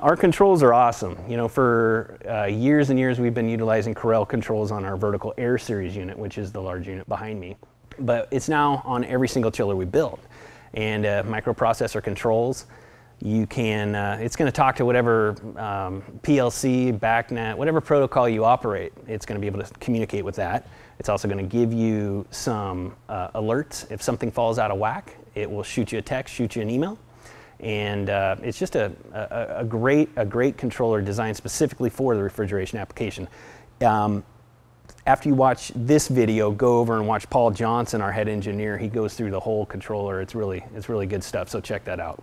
Our controls are awesome. You know, for uh, years and years we've been utilizing Carel controls on our vertical air series unit, which is the large unit behind me. But it's now on every single chiller we build. And uh, microprocessor controls, you can, uh, it's going to talk to whatever um, PLC, BACnet, whatever protocol you operate, it's going to be able to communicate with that. It's also going to give you some uh, alerts. If something falls out of whack, it will shoot you a text, shoot you an email and uh, it's just a, a, a, great a great controller designed specifically for the refrigeration application. Um, after you watch this video, go over and watch Paul Johnson, our head engineer. He goes through the whole controller. It's really it's really good stuff. So check that out.